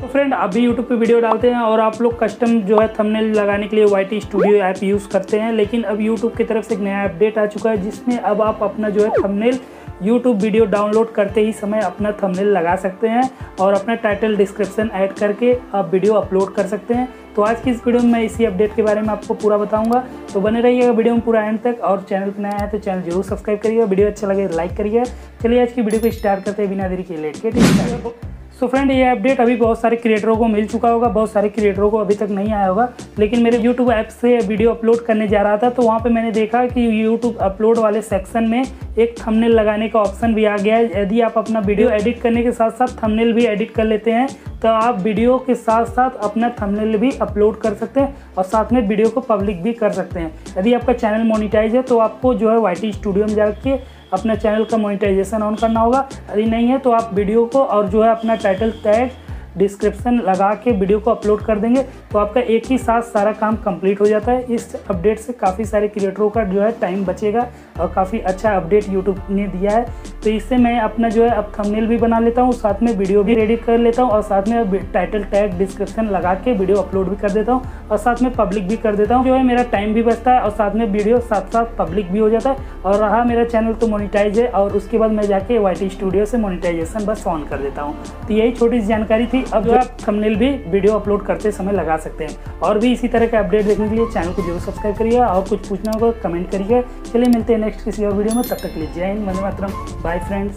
तो फ्रेंड अभी यूट्यूब पे वीडियो डालते हैं और आप लोग कस्टम जो है थंबनेल लगाने के लिए वाई स्टूडियो ऐप यूज़ करते हैं, लेकिन अब यूट्यूब की तरफ़ से एक नया अपडेट आ चुका है, जिसमें अब आप अपना जो है थंबनेल यूट्यूब वीडियो डाउनलोड करते ही समय अपना थंबनेल लगा सकते हैं और अपना टाइटल डिस्क्रिप्शन ऐड करके आप वीडियो अपलोड कर सकते हैं। तो आज की इस वीडियो में मैं इसी अपडेट के बारे में आपको पूरा बताऊँगा। तो बने रहिएगा वीडियो में पूरा एंड तक और चैनल पर नया है तो चैनल ज़रूर सब्सक्राइब करिएगा वीडियो अच्छा लगे लाइक करिएगा। चलिए आज की वीडियो को स्टार्ट करते हैं बिना देरी के, लेट के सो फ्रेंड ये अपडेट अभी बहुत सारे क्रिएटरों को मिल चुका होगा, बहुत सारे क्रिएटरों को अभी तक नहीं आया होगा, लेकिन मेरे यूट्यूब ऐप से वीडियो अपलोड करने जा रहा था तो वहाँ पे मैंने देखा कि यूट्यूब अपलोड वाले सेक्शन में एक थंबनेल लगाने का ऑप्शन भी आ गया है। यदि आप अपना वीडियो एडिट करने के साथ साथ थंबनेल भी एडिट कर लेते हैं तो आप वीडियो के साथ साथ अपना थंबनेल भी अपलोड कर सकते हैं और साथ में वीडियो को पब्लिक भी कर सकते हैं। यदि आपका चैनल मोनिटाइज है तो आपको जो है YT स्टूडियो में जाके अपना चैनल का मोनिटाइजेशन ऑन करना होगा। यदि नहीं है तो आप वीडियो को और जो है अपना टाइटल टैग डिस्क्रिप्शन लगा के वीडियो को अपलोड कर देंगे तो आपका एक ही साथ सारा काम कंप्लीट हो जाता है। इस अपडेट से काफ़ी सारे क्रिएटरों का जो है टाइम बचेगा और काफ़ी अच्छा अपडेट यूट्यूब ने दिया है। तो इससे मैं अपना जो है, अब थंबनेल भी बना लेता हूँ, साथ में वीडियो भी रेडी कर लेता हूँ और साथ में टाइटल टैग डिस्क्रिप्शन लगा के वीडियो अपलोड भी कर देता हूँ और साथ में पब्लिक भी कर देता हूँ। जो है, मेरा टाइम भी बचता है और साथ में वीडियो साथ साथ पब्लिक भी हो जाता है। और रहा, मेरा चैनल तो मोनिटाइज है और उसके बाद मैं जाके YT स्टूडियो से मोनिटाइजेशन बस ऑन कर देता हूँ। तो यही छोटी सी जानकारी थी। अब जो आप थंबनेल भी वीडियो अपलोड करते समय लगा सकते हैं। और भी इसी तरह के अपडेट देखने के लिए चैनल को ज़रूर सब्सक्राइब करिए और कुछ पूछना होगा कमेंट करिए चलिए मिलते हैं नेक्स्ट किसी और वीडियो में। तब तक लीजिए जय हिंद, वंदे मातरम। Bye friends.